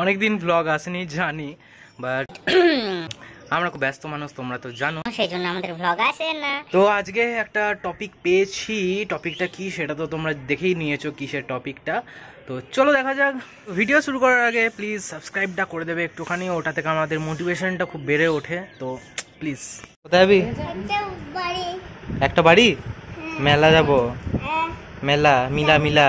অনেকদিন ব্লগ আসেনি জানি বাট আমরা খুব ব্যস্ত মানুষ তোমরা তো জানো। সেই জন্য আমাদের ভ্লগ আসে না। তো আজকে একটা টপিক পেয়েছি। টপিকটা কি সেটা তো তোমরা দেখেই নিয়েছো কিসের টপিকটা তো চলো দেখা যাক। ভিডিও শুরু করার আগে প্লিজ সাবস্ক্রাইবটা করে দেবে একটুখানি ওটা থেকে আমাদের মোটিভেশনটা খুব বেড়ে ওঠে। তো প্লিজ কোথায় যাবি একটা বাড়ি। মেলা যাব। মেলা মিলা মিলা।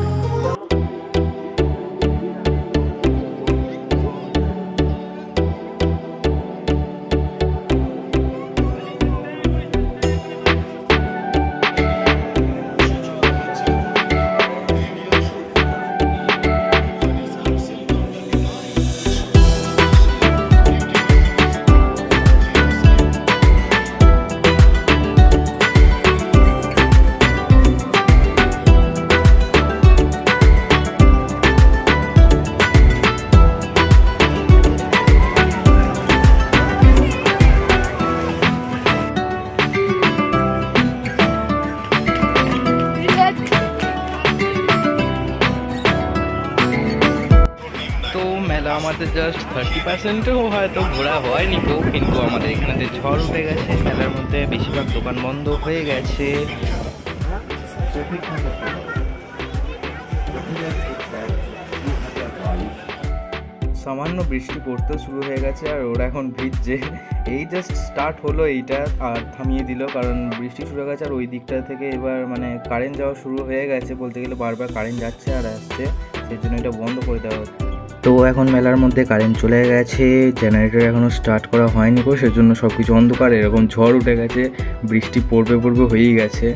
তো মেলা আমাদের জাস্ট থার্টি পার্সেন্টও হয়তো ঘোরা হয়নি গো, কিন্তু আমাদের এখানে যে ঝড় উঠে গেছে, মেলার মধ্যে বেশিরভাগ দোকান বন্ধ হয়ে গেছে। সামান্য বৃষ্টি পড়তে শুরু হয়ে গেছে আর ওরা এখন ভিজছে। এই জাস্ট স্টার্ট হলো এইটা আর থামিয়ে দিল, কারণ বৃষ্টি শুরু হয়ে গেছে আর ওই দিকটা থেকে এবার মানে কারেন্ট যাওয়া শুরু হয়ে গেছে বলতে গেলে বারবার কারেন্ট যাচ্ছে আর আসছে, সেই জন্য এটা বন্ধ করে দেওয়া হচ্ছে। তো এখন মেলার মধ্যে কারেন্ট চলে গেছে জেনারেটর এখনও স্টার্ট করা হয়নি গো, সেজন্য সব কিছু অন্ধকার, এরকম ঝড় উঠে গেছে, বৃষ্টি পড়বে পড়বে হয়েই গেছে।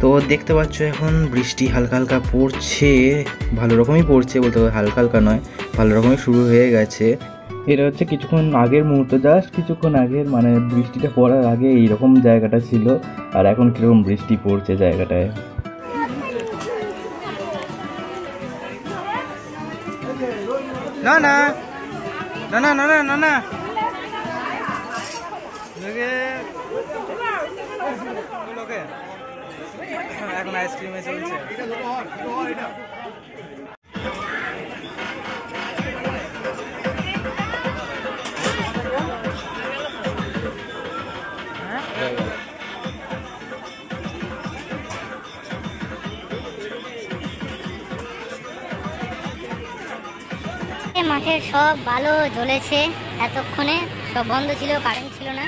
তো দেখতে পাচ্ছ এখন বৃষ্টি হালকা হালকা পড়ছে, ভালো রকমই পড়ছে বলতে হবে হালকা হালকা নয়, ভালো রকমই শুরু হয়ে গেছে। এটা হচ্ছে কিছুক্ষণ আগের মুহূর্ত জাস্ট কিছুক্ষণ আগের মানে বৃষ্টিটা পড়ার আগে এইরকম জায়গাটা ছিল, আর এখন কীরকম বৃষ্টি পড়ছে জায়গাটায়। Nona. Nona, Nona, Nona. Look at Look at এখন আইসক্রিমে চলছে মাঠের সব ভালো জ্বলেছে। এতক্ষণে সব বন্ধ ছিল কারেন্ট ছিল না।